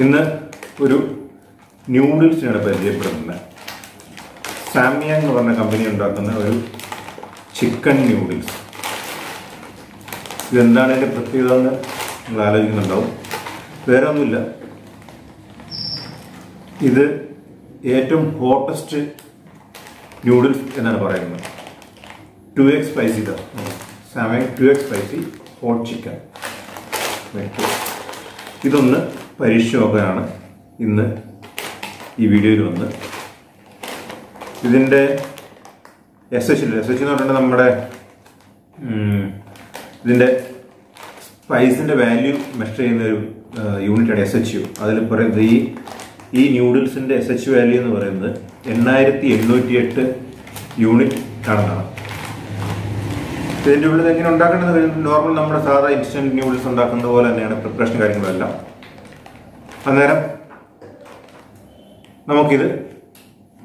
ഇന്ന് ഒരു ന്യൂഡിൽസിനാണ് പരിചയപ്പെടുന്നത് സാമിയ എന്ന് പറഞ്ഞ കമ്പനി ഉണ്ടാക്കുന്ന ഒരു ചിക്കൻ ന്യൂഡിൽസ് ഇതെന്താണ് അതിന്റെ പ്രത്യേകത എന്ന് നിങ്ങൾ ആലോചിക്കുന്നുണ്ടാവും. വേറെ ഒന്നുമില്ല ഇത് ഏറ്റവും ഹോട്ടസ്റ്റ് ന്യൂഡിൽസ് എന്നാണ് പറയുന്നത്. Two X spicy Samyang two X spicy hot chicken ഇതൊന്ന് പരീക്ഷിച്ച് ഇന്ന് ഈ വീഡിയോയിൽ വന്ന്. ഇതിന്റെ എസ് എച്ച് എസ് എച്ച് എന്ന് പറഞ്ഞാൽ നമ്മുടെ ഇതിന്റെ സ്പൈസിന്റെ വാല്യൂ മെഷർ ചെയ്യുന്ന ഒരു യൂണിറ്റാണ് എസ് എച്ച് യു അതിൽ പറയുന്നത് ഈ ഈ ന്യൂഡിൽസിന്റെ എസ് എച്ച് വാല്യൂ എന്ന് പറയുന്നത് എണ്ണായിരത്തി എണ്ണൂറ്റി എട്ട് യൂണിറ്റ് ആണെന്നാണ് ഇതിന്റെ ഉള്ളിൽ എങ്ങനെ ഉണ്ടാക്കേണ്ടത്? നോർമൽ നമ്മുടെ സാധാ ഇൻസ്റ്റന്റ് ന്യൂഡിൽസ് ഉണ്ടാക്കുന്ന പോലെ തന്നെയാണ് പ്രിപ്പറേഷൻ കാര്യങ്ങളെല്ലാം. അന്നേരം നമുക്കിത്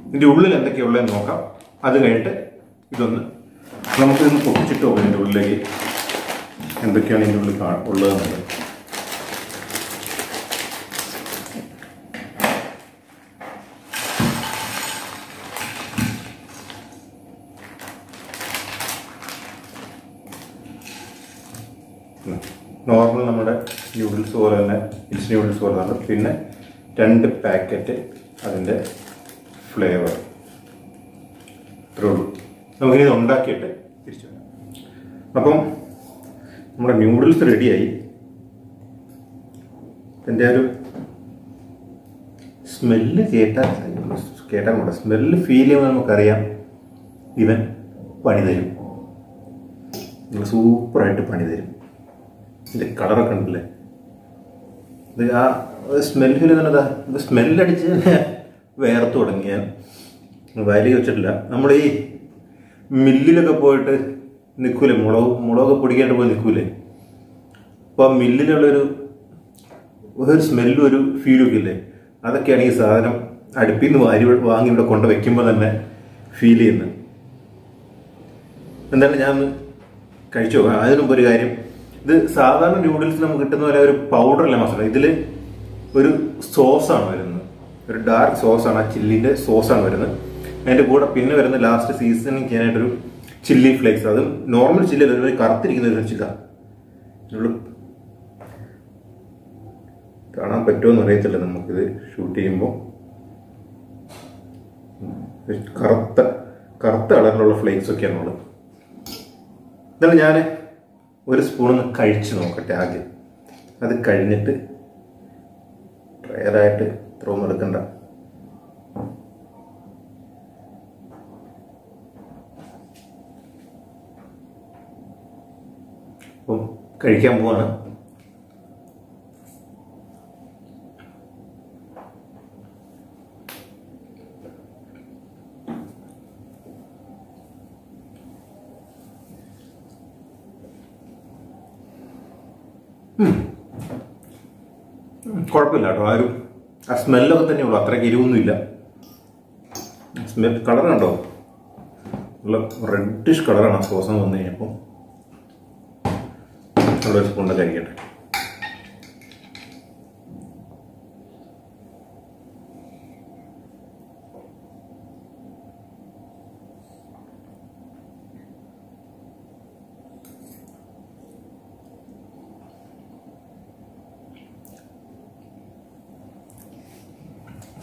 ഇതിന്റെ ഉള്ളിൽ എന്തൊക്കെയുള്ളതെന്ന് നോക്കാം. അത് കഴിഞ്ഞിട്ട് ഇതൊന്ന് നമുക്കിതൊന്ന് പൊട്ടിച്ചിട്ട് പോകും ഇതിന്റെ ഉള്ളിലേക്ക്. എന്തൊക്കെയാണ് ഇതിന്റെ ഉള്ളിൽ കാ- ഉള്ളതെന്നുള്ളത്. നോർമൽ നമ്മുടെ ന്യൂഡിൽസ് പോലെ തന്നെ ഇൻസ്റ്റൻ ന്യൂഡിൽസ് പോലെ തന്നെ. പിന്നെ രണ്ട് പാക്കറ്റ് അതിന്റെ ഫ്ലേവർ ഇത്രേ ഉള്ളൂ. നമുക്കിത് ഉണ്ടാക്കിയിട്ട് തിരിച്ചു വരാം. അപ്പം നമ്മുടെ ന്യൂഡിൽസ് റെഡിയായി എന്റെ ഒരു സ്മെല്ല് കേട്ടാൽ കേട്ടാൽ കൂടെ സ്മെല്ല് ഫീൽ ചെയ്യുമ്പോൾ നമുക്കറിയാം ഇവൻ പണി തരും സൂപ്പറായിട്ട് പണി തരും ഇതിന്റെ കളറൊക്കെ ഉണ്ടല്ലേ ഇത് ആ സ്മെല്ലിൽ തന്നെതാ ഇത് സ്മെല്ലടിച്ച് വേർത്ത് തുടങ്ങി ഞാൻ വയലിൽ വെച്ചിട്ടില്ല. നമ്മൾ ഈ മില്ലിലൊക്കെ പോയിട്ട് നിൽക്കൂലേ മുളക് മുളകൊക്കെ പൊടിക്കാണ്ട് പോയി നിൽക്കൂലേ അപ്പോൾ ആ മില്ലിലുള്ളൊരു ഒരു സ്മെല്ലും ഒരു ഫീലും ഒക്കെ ഇല്ലേ? അതൊക്കെയാണ് ഈ സാധനം അടുപ്പിൽ നിന്ന് വാരി വാങ്ങി ഇവിടെ കൊണ്ട് വയ്ക്കുമ്പോൾ തന്നെ ഫീൽ ചെയ്യുന്നത്. എന്താണ് ഞാൻ കഴിച്ചു നോക്കാം. ഒരു കാര്യം ഇത് സാധാരണ നൂഡിൽസ് നമുക്ക് കിട്ടുന്ന പോലെ ഒരു അല്ല മസാല? ഇതിൽ ഒരു സോസാണ് വരുന്നത്. ഒരു ഡാർക്ക് സോസാണ് ആ ചില്ലിന്റെ സോസാണ് വരുന്നത്. അതിന്റെ കൂടെ പിന്നെ വരുന്ന ലാസ്റ്റ് സീസണിങ് ചെയ്യാനായിട്ടൊരു ചില്ലി ഫ്ലേക്സ് അത് നോർമൽ ചില്ലി ഒരു കറുത്തിരിക്കുന്ന ഒരു ചില്ല കാണാൻ പറ്റുമോ അറിയത്തില്ല നമുക്കിത് ഷൂട്ട് ചെയ്യുമ്പോൾ കറുത്ത കറുത്ത കളറിലുള്ള ഫ്ലേക്സ് ഒക്കെയാണ് ഉള്ളത്. എന്നാലും ഞാൻ ഒരു സ്പൂൺ കഴിച്ചു നോക്കട്ടെ ആദ്യം അത് കഴിഞ്ഞിട്ട് റയറായിട്ട് ത്രോ എടുക്കണ്ട. അപ്പം കഴിക്കാൻ പോവാണ്. കുഴപ്പമില്ല കേട്ടോ. ആ ഒരു ആ സ്മെല്ലൊക്കെ തന്നെ ഉള്ളൂ. അത്രയ്ക്ക് എരിവൊന്നുമില്ല. സ്മെൽ കളർ കണ്ടോ? നല്ല റെഡിഷ് കളറാണ് ആ സോസം വന്നു കഴിഞ്ഞപ്പോൾ അവിടെ ഒരു സ്പൂണ്ടൊക്കെ കഴിക്കട്ടെ.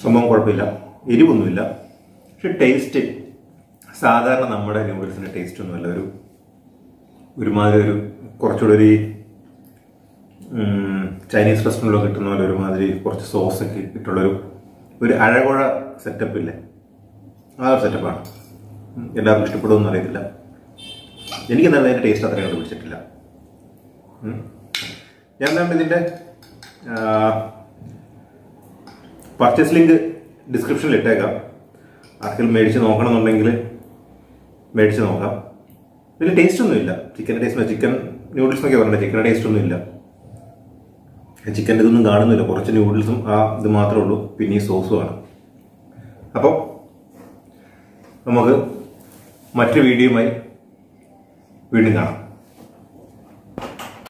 സംഭവം കുഴപ്പമില്ല എരിവൊന്നുമില്ല. പക്ഷെ ടേസ്റ്റ് സാധാരണ നമ്മുടെ ന്യൂഡിൽസിന്റെ ടേസ്റ്റ് ഒന്നുമല്ല. ഒരു ഒരുമാതിരി ഒരു കുറച്ചുകൂടെ ഒരു ചൈനീസ് റെസ്റ്റോറന്റിലൊക്കെ കിട്ടുന്ന പോലെ ഒരുമാതിരി കുറച്ച് സോസ് ഒക്കെ ഇട്ടുള്ളൊരു ഒരു അഴകുഴ സെറ്റപ്പ് ഇല്ലേ? ആ ഒരു സെറ്റപ്പാണ് എല്ലാവർക്കും ഇഷ്ടപ്പെടുമെന്ന് അറിയത്തില്ല. എനിക്ക് എന്നാലും അതിന്റെ ടേസ്റ്റ് അത്രയും കണ്ടുപിടിച്ചിട്ടില്ല. ഞാൻ എന്താണ് ഇതിന്റെ പർച്ചേസ് ലിങ്ക് ഡിസ്ക്രിപ്ഷനിൽ ഇട്ടേക്കാം. ആർക്കെങ്കിലും മേടിച്ച് നോക്കണമെന്നുണ്ടെങ്കിൽ മേടിച്ച് നോക്കാം. ഇതിൽ ടേസ്റ്റ് ഒന്നുമില്ല ചിക്കന്റെ ടേസ്റ്റ് ചിക്കൻ നൂഡിൽസ് എന്നൊക്കെ പറഞ്ഞത് ചിക്കന്റെ ടേസ്റ്റ് ഒന്നുമില്ല ചിക്കന്റെ ഇതൊന്നും കാണുന്നില്ല. കുറച്ച് നൂഡിൽസും ആ ഇത് മാത്രമേ ഉള്ളൂ. പിന്നെ ഈ സോസും ആണ്. അപ്പോൾ നമുക്ക് മറ്റൊരു വീഡിയോയുമായി വീണ്ടും കാണാം.